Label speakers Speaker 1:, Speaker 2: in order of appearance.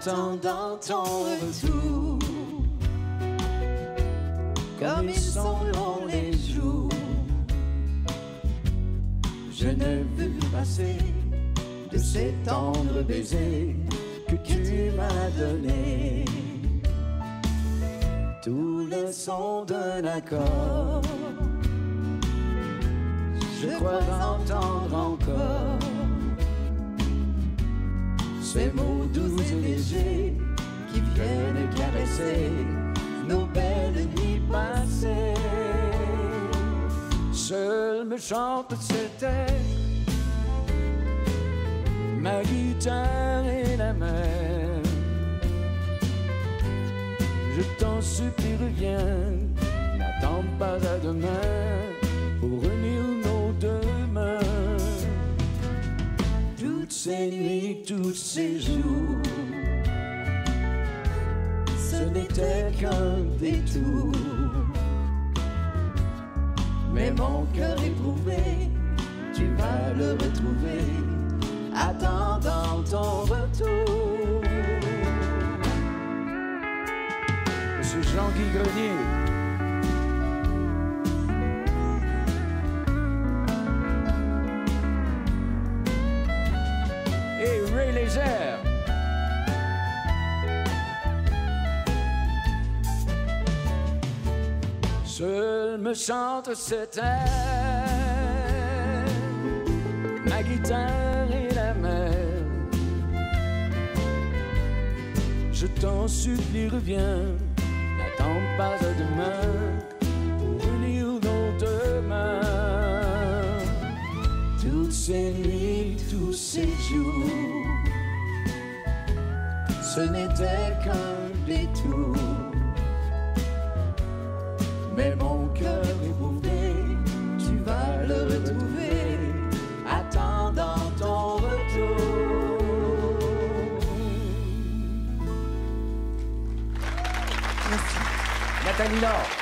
Speaker 1: attendant ton retour. Comme ils sont longs les jours, je ne veux passer de ces tendres baisers que tu m'as donnés. Tout le son d'un accord, je crois entendre encore ces mots doux et légers qui viennent caresser nos belles nuits passées. Seul me chante cet air, ma guitare et la mer. Je t'en supplie, reviens, n'attends pas à demain pour unir tous ces jours, ce n'était qu'un détour. Mais mon cœur éprouvé, tu vas le retrouver, attendant ton retour.
Speaker 2: Monsieur Jean-Guy Grenier. Seul me chante cet air, ma guitare et la mer. Je t'en supplie, reviens, n'attends pas à demain. Pour deux mains.
Speaker 1: Toutes ces nuits, tous ces jours, ce n'était qu'un détour. Mais mon cœur éprouvé, tu vas le retrouver, attendant ton retour.
Speaker 2: Nathalie Laure.